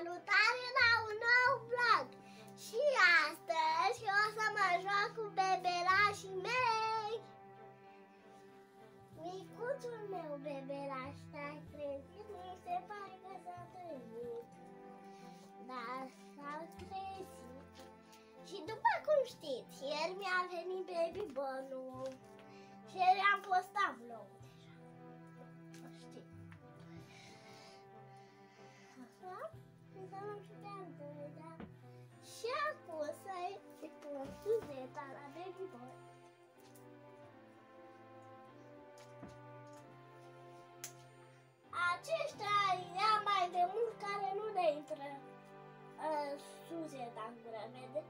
Salutare la un nou vlog! Și astăzi o să mă joc cu bebelașii mei! Micuțul meu bebelaș s-a trezit, mi se pare că s-a trezit. Dar s-a trezit. Și după cum știți, ieri mi-a venit baby bonul. Și ieri am postat vlog Înseamnă și pe altele, da? Și acum să-i pun suzeta la baby boy. Aceștia ia mai de mult care nu le intră uh, suzeta în gură, vede?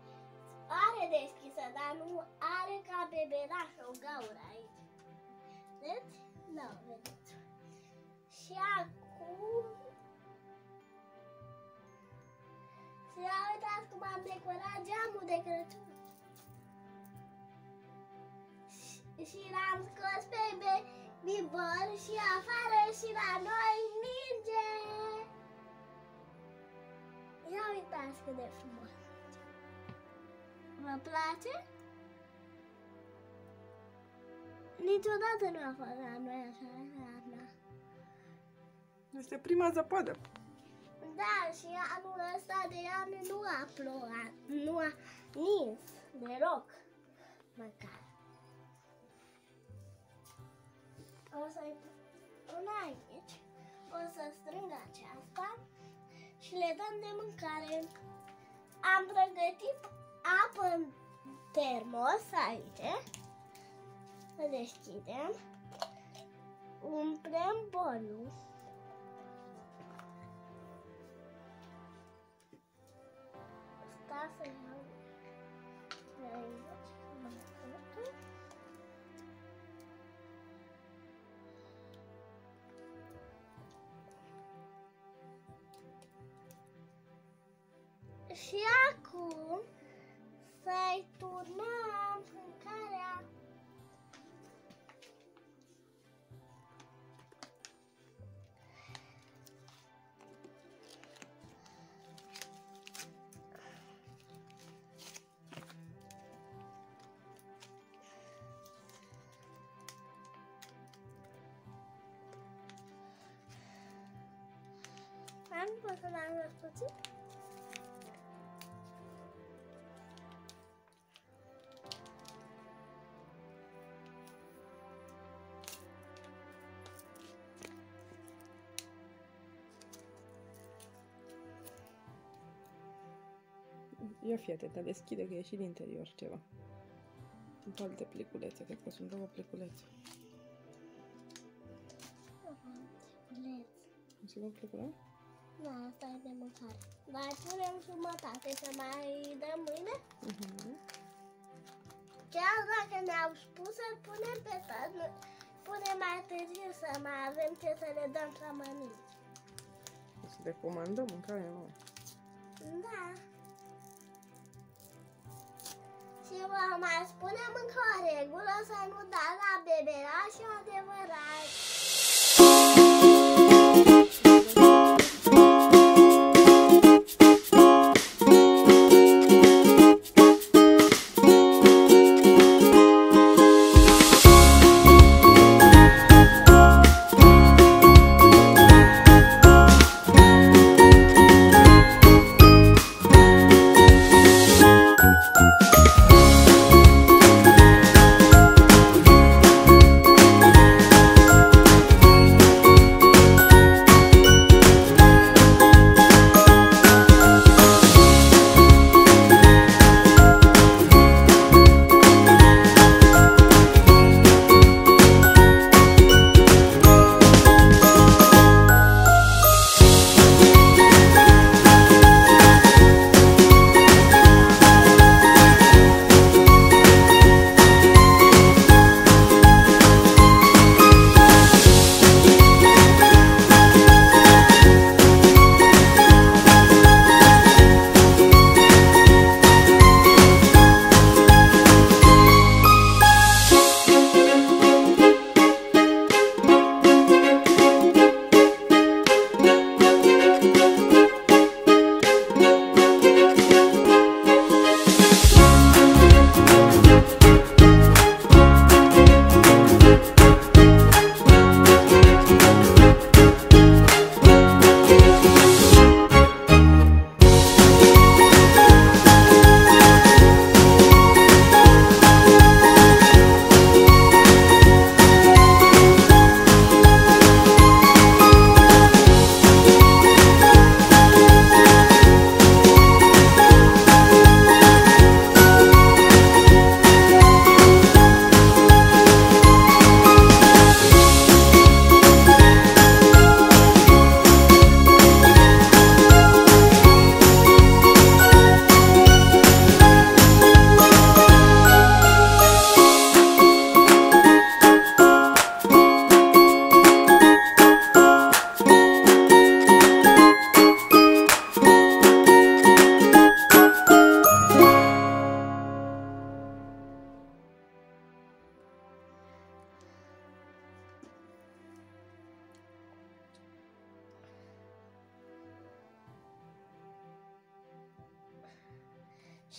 Are deschisă, dar nu are ca bebelaș o gaură aici. Vedeți? Nu, vedeți. Și acum Și a uitat cum am decorat geamul de Crăciun. Și, și l-am scos pe baby bor și afară și la noi ninge. Ia uitați cât de frumos. Vă place? Niciodată nu a fost la noi așa, Ana. Este prima zăpadă. Da, și anul ăsta de ani nu a plouat, nu a nins deloc, măcar. O să-i pun aici, o să strâng aceasta și le dăm de mâncare. Am pregătit apă în termos aici. Să deschidem. Umplem bolul. Sta să iau de aici. mănâncă. Și acum să-i turnăm Am pot să l-am puțin? Ia fii atentă, deschide că e și din interior ceva. Sunt alte pliculețe, cred că sunt două pliculețe. Leț. Un singur pliculeț? Da, asta e de mâncare. Mai punem jumătate să mai dăm mâine? Uh-huh. Chiar dacă ne-au spus să punem pe tot, nu- punem mai târziu să mai avem ce să le dăm să mănânce. O să recomandăm mâncare nouă. Da. Și vă mai spunem încă o regulă să nu dați la bebelași adevărat.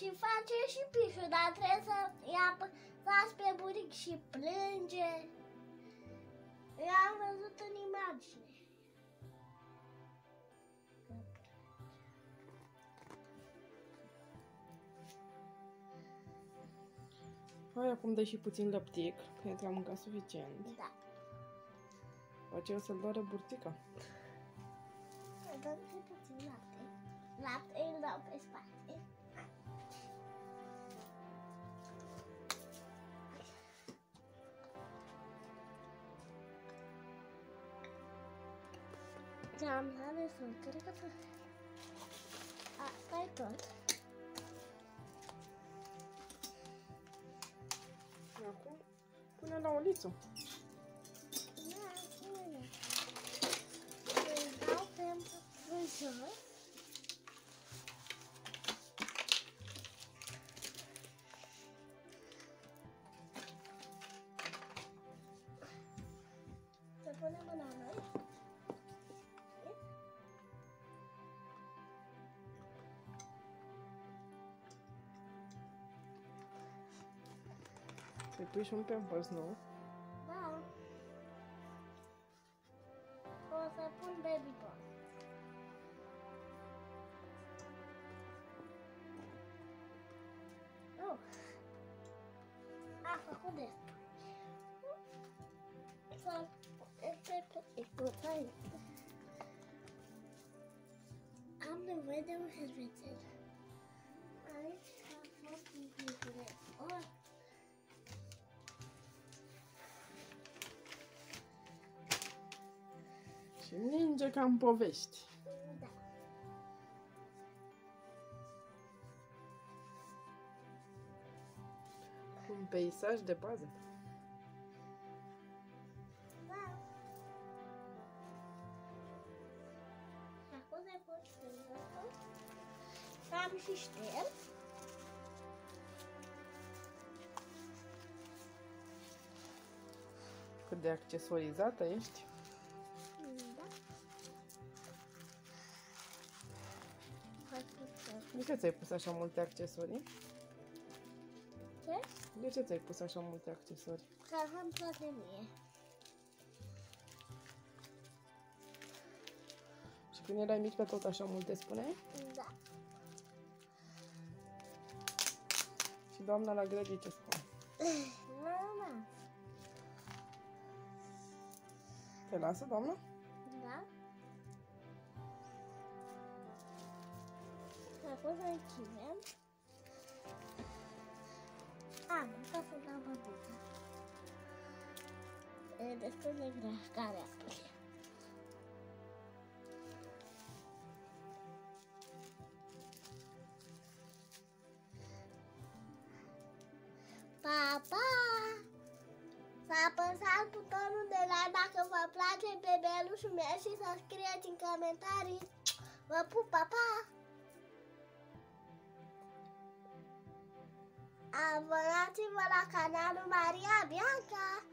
Și face și pișul, dar trebuie să ia apăsați pe buric și plânge. Eu am văzut în imagine. Hai acum dai și puțin lăptic, pentru a mânca suficient. Da. Face o să-l doară burtica. Să dăm și puțin lapte. Lapte îl dau pe spate. Am dat destul, cred că tot. Asta e tot. Acum pune la olițul. Da, bine. Îl dau pentru jos. Să-i pui și un pampers nou. Da. O să pun baby boy. Oh. A făcut destul. Să este plăticuța Am Și ninge ca în povești. Da. Un peisaj de bază. Da. Și acum ne pun stângătul. Am și șterg. Cât de accesorizată ești. De ce ți-ai pus așa multe accesorii? Ce? De ce ți-ai pus așa multe accesorii? Că îmi place mie. Și când erai mică tot așa multe spuneai? Da. Și doamna la grădii ce spune? Mama. Te lasă, doamna? Și acum să închidem. Am, ca să dau băbuță. E destul de grea care apă. Pa, pa! Să apăsați butonul de like dacă vă place bebelușul meu și să scrieți în comentarii. Vă pup, pa, pa! Ah, Avanate Maracanã canal Maria Bianca.